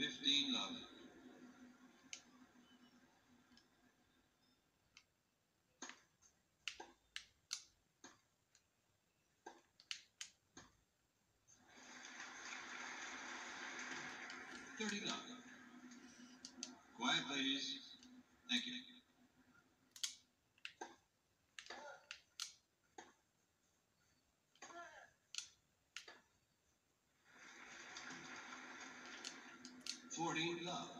15 love. Thirty. Quiet, please. Sporting Love.